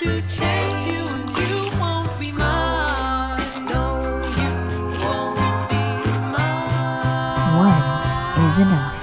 One is enough.